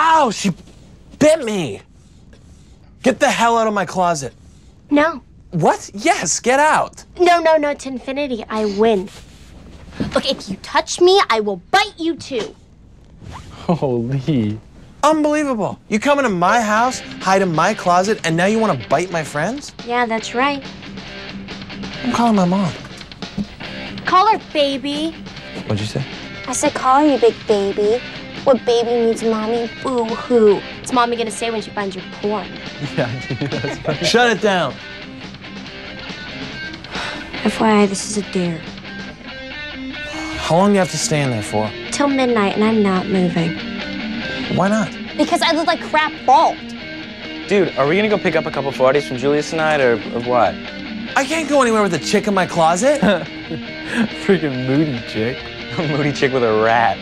Ow, she bit me. Get the hell out of my closet. No. What? Yes, get out. No, no, no, to infinity. I win. Look, if you touch me, I will bite you too. Holy. Unbelievable. You come into my house, hide in my closet, and now you want to bite my friends? Yeah, that's right. I'm calling my mom. Call her baby. What'd you say? I said, call you big baby. What baby needs mommy? Boo hoo. What's mommy gonna say when she finds your porn? Yeah, dude, that's funny. Shut it down. FYI, this is a dare. How long do you have to stay in there for? Till midnight, and I'm not moving. Why not? Because I look like crap bald. Dude, are we gonna go pick up a couple 40s from Julius tonight, or, or what? I can't go anywhere with a chick in my closet. Freaking moody chick. A moody chick with a rat.